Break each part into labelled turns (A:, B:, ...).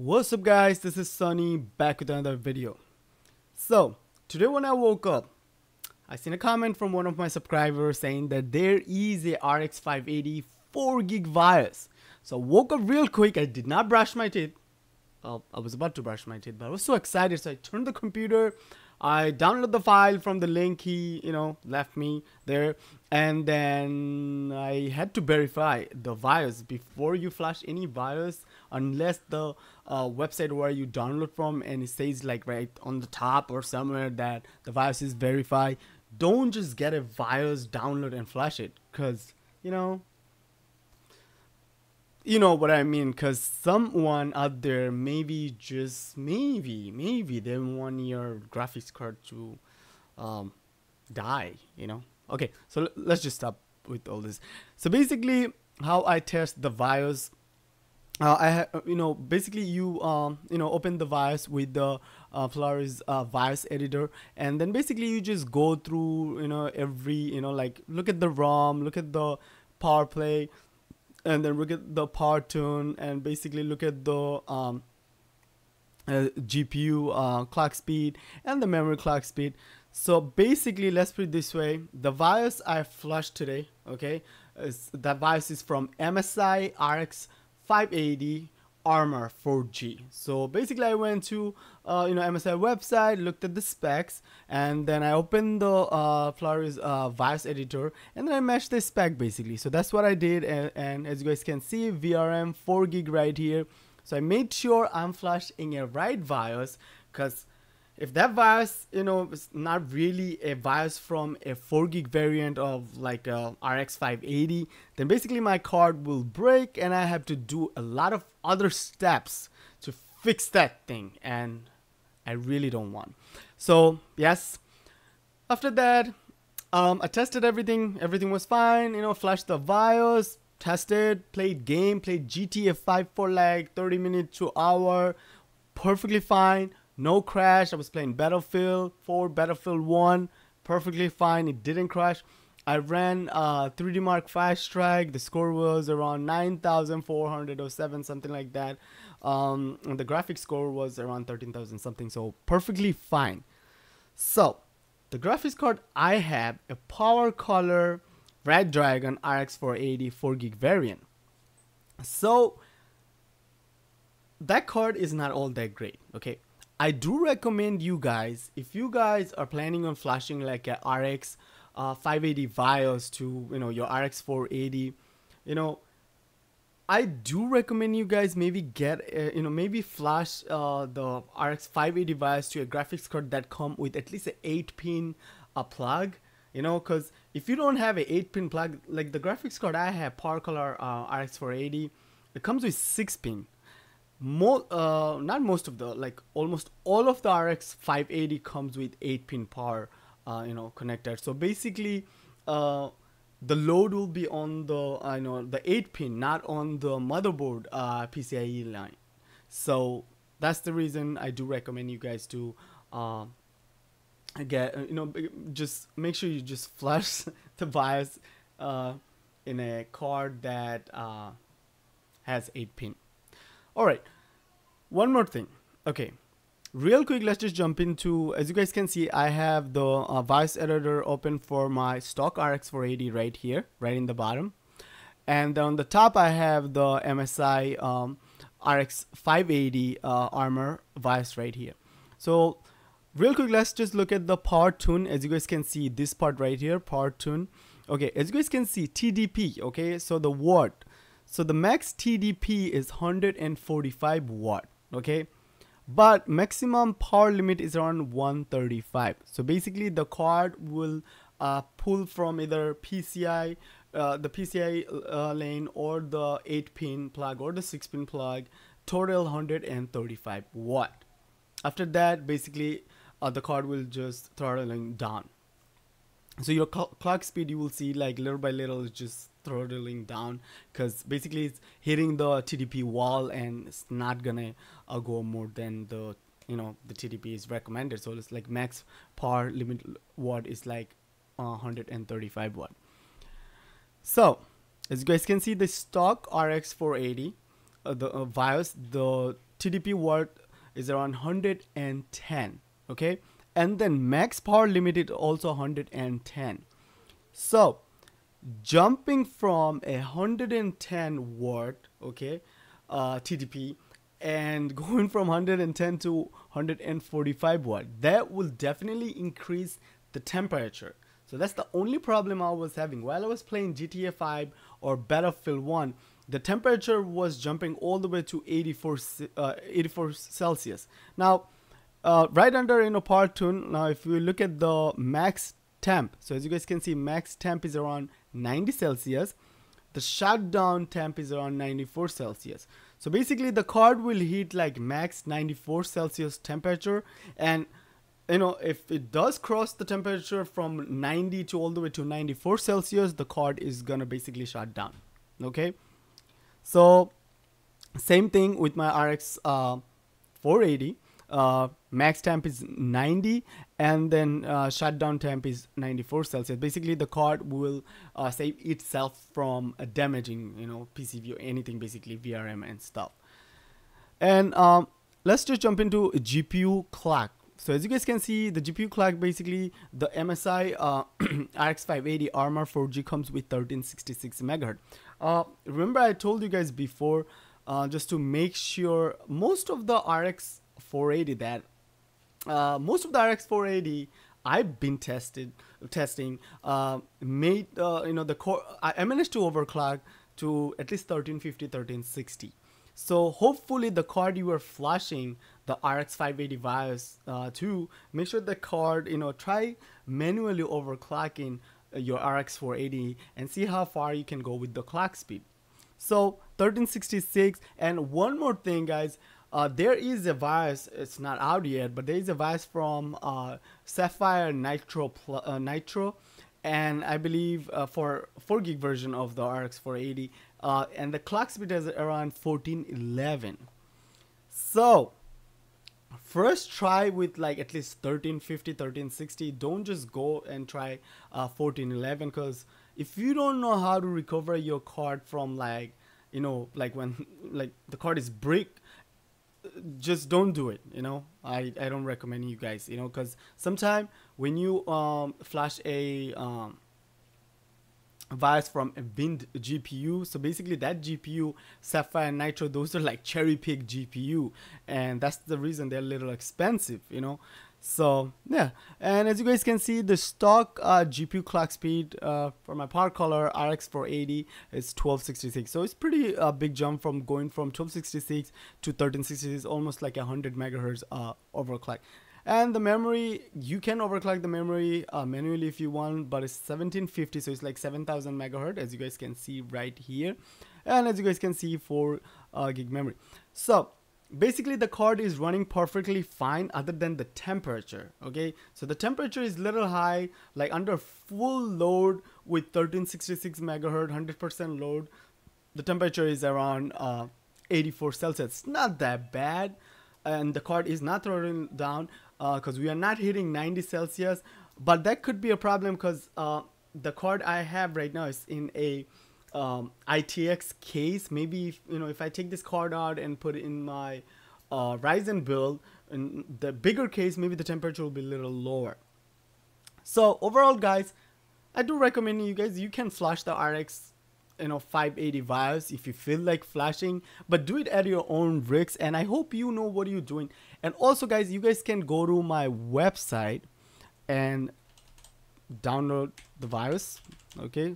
A: What's up guys, this is Sunny back with another video. So, today when I woke up, I seen a comment from one of my subscribers saying that there is a RX 580 4 gig BIOS. So I woke up real quick, I did not brush my teeth. Uh, I was about to brush my teeth, but I was so excited so I turned the computer I downloaded the file from the link he, you know, left me there. And then I had to verify the BIOS before you flash any BIOS, unless the uh, website where you download from and it says like right on the top or somewhere that the BIOS is verified. Don't just get a BIOS, download and flash it, cause you know you know what I mean? Because someone out there maybe just maybe maybe they want your graphics card to um, die. You know? Okay, so let's just stop with all this. So basically, how I test the BIOS. Uh, I ha- you know basically you um you know open the BIOS with the uh, Polaris uh, BIOS editor and then basically you just go through you know every you know like look at the ROM look at the power play and then look at the power tune and basically look at the um, uh, GPU uh, clock speed and the memory clock speed. So basically, let's put it this way: the BIOS I flushed today, okay, is, that BIOS is from MSI RX 580 Armor 4G. So basically I went to uh, you know MSI website, looked at the specs, and then I opened the uh, Polaris uh, editor, and then I matched the spec basically. So that's what I did, and, and as you guys can see, VRM 4 gig right here. So I made sure I'm flashing a right BIOS, because if that BIOS you know is not really a BIOS from a 4 gig variant of like a RX 580 then basically my card will break and I have to do a lot of other steps to fix that thing and I really don't want. So yes. After that um, I tested everything. Everything was fine you know flashed the BIOS tested played game played GTA 5 for like 30 minutes to hour perfectly fine no crash. I was playing Battlefield 4, Battlefield 1, perfectly fine. It didn't crash. I ran uh, 3DMark Fire Strike. The score was around 9,407, something like that. Um, and the graphic score was around 13,000 something, so perfectly fine. So, the graphics card I have a Power Color Red Dragon RX 480 4 gig variant. So, that card is not all that great, okay? I do recommend you guys if you guys are planning on flashing like a RX uh, 580 BIOS to you know your RX 480, you know, I do recommend you guys maybe get uh, you know maybe flash uh, the RX 580 BIOS to a graphics card that come with at least an 8 pin uh, plug. You know, because if you don't have a 8 pin plug, like the graphics card I have, Power Color uh, RX 480, it comes with 6 pin uh, not most of the like almost all of the RX 580 comes with 8 pin power uh, you know connector. So basically uh, the load will be on the I know the 8 pin not on the motherboard uh, PCIe line. So that's the reason I do recommend you guys to uh, get you know just make sure you just flush the BIOS uh, in a card that uh, has 8 pin all right. One more thing. Okay. Real quick let's just jump into as you guys can see i have the uh, BIOS editor open for my stock rx 480 right here right in the bottom. And on the top i have the msi um, rx 580 uh, armor BIOS right here. So real quick let's just look at the power tune as you guys can see this part right here power tune okay. As you guys can see tdp okay? So the watt so the max TDP is 145 watt, okay? But maximum power limit is around 135. So basically the card will uh, pull from either PCI, uh, the PCI uh, lane or the 8 pin plug or the 6 pin plug, total 135 watt. After that, basically uh, the card will just throttling down so your cl clock speed you will see like little by little is just throttling down because basically it's hitting the TDP wall and it's not gonna uh, go more than the you know the TDP is recommended so it's like max power limit watt is like uh, 135 watt so as you guys can see the stock RX 480 uh, the uh, BIOS, the TDP watt is around 110. Okay, and then max power limited also 110. So jumping from a 110 watt, okay, uh, TDP and going from 110 to 145 watt that will definitely increase the temperature. So that's the only problem I was having. While I was playing GTA 5 or Battlefield 1 the temperature was jumping all the way to 84 uh, 84 Celsius. Now uh, right under you know tune now if we look at the max temp so as you guys can see max temp is around 90 Celsius. The shutdown temp is around 94 Celsius. So basically the card will hit like max 94 Celsius temperature. And you know if it does cross the temperature from 90 to all the way to 94 Celsius the card is gonna basically shut down. Okay? So same thing with my RX uh, 480 uh, max temp is 90 and then uh, shutdown temp is 94 celsius. Basically the card will uh, save itself from uh, damaging you know pcb anything basically vrm and stuff. And um, let's just jump into gpu clock. So as you guys can see the gpu clock basically the msi uh, rx 580 armor 4g comes with 1366 megahertz. Uh, remember i told you guys before uh, just to make sure most of the rx 480 that uh, most of the RX 480 I've been tested testing uh, made uh, you know the core I managed to overclock to at least 1350 1360 so hopefully the card you are flashing the RX 580 BIOS uh, to make sure the card you know try manually overclocking uh, your RX 480 and see how far you can go with the clock speed. So 1366 and one more thing guys uh, there is a BIOS. it's not out yet, but there is a BIOS from uh, Sapphire Nitro uh, Nitro, and I believe uh, for 4 gig version of the RX 480, uh, and the clock speed is around 1411. So first try with like at least 1350 1360 don't just go and try uh 1411 because if you don't know how to recover your card from like you know like when like the card is brick just don't do it you know? I i don't recommend you guys you know because sometimes when you um flash a um BIOS from a binned gpu so basically that gpu sapphire nitro those are like cherry pick gpu and that's the reason they're a little expensive you know so yeah. And as you guys can see the stock uh, GPU clock speed uh, for my power color RX 480 is 1266 so it's pretty uh, big jump from going from 1266 to 1366 almost like a 100 megahertz uh, overclock. And the memory you can overclock the memory uh, manually if you want but it's 1750 so it's like 7000 megahertz as you guys can see right here. And as you guys can see 4 uh, gig memory. So basically the card is running perfectly fine other than the temperature okay? So the temperature is little high like under full load with 1366 megahertz 100% load. The temperature is around uh, 84 celsius. Not that bad. And the card is not throttling down because uh, we are not hitting 90 celsius. But that could be a problem because uh, the card i have right now is in a um, ITX case, maybe if, you know if I take this card out and put it in my uh, Ryzen build, in the bigger case, maybe the temperature will be a little lower. So overall, guys, I do recommend you guys you can flash the RX you know 580 BIOS if you feel like flashing but do it at your own risk and i hope you know what you're doing. And also guys you guys can go to my website and download the BIOS okay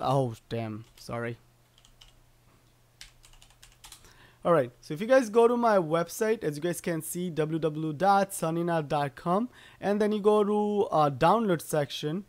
A: oh damn sorry all right so if you guys go to my website as you guys can see www.sunnynath.com and then you go to uh, download section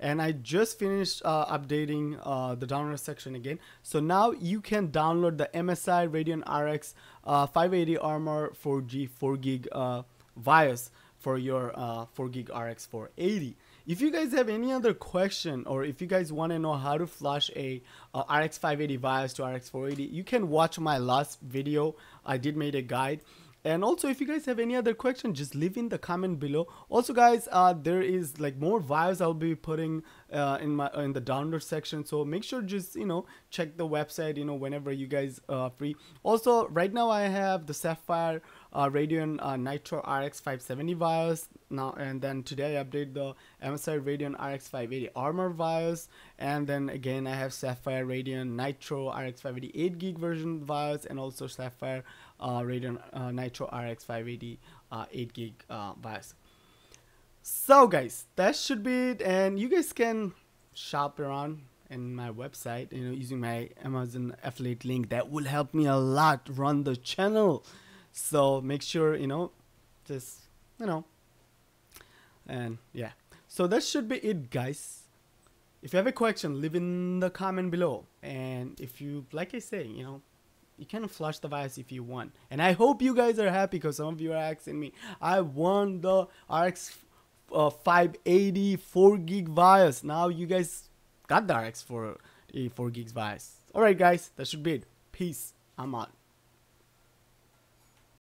A: and I just finished uh, updating uh, the download section again. So now you can download the MSI Radeon RX uh, 580 Armor 4G 4 gig uh, BIOS for your uh, 4 gig RX 480. If you guys have any other question or if you guys want to know how to flash a RX 580 BIOS to RX 480, you can watch my last video. I did made a guide. And also, if you guys have any other question, just leave in the comment below. Also, guys, uh, there is like more BIOS I'll be putting uh, in my in the download section. So make sure just you know check the website you know whenever you guys uh free. Also right now i have the sapphire uh, radeon uh, nitro rx 570 bios now and then today i update the msi radeon rx 580 armor bios and then again i have sapphire radeon nitro rx 580 8 gig version bios and also sapphire uh, radeon uh, nitro rx 580 uh, 8 gig uh, bios so guys that should be it and you guys can shop around in my website you know using my amazon affiliate link. That will help me a lot run the channel. So make sure you know just you know and yeah. So that should be it guys. If you have a question leave in the comment below. And if you like i say you know you can flush the BIOS if you want and i hope you guys are happy because some of you are asking me i won the rx uh, 580 4 gig BIOS. Now you guys got the RX for 4 gigs BIOS. Alright guys, that should be it. Peace. I'm out.